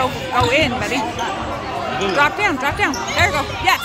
go go in, buddy. Drop down, drop down. There you go. Yeah!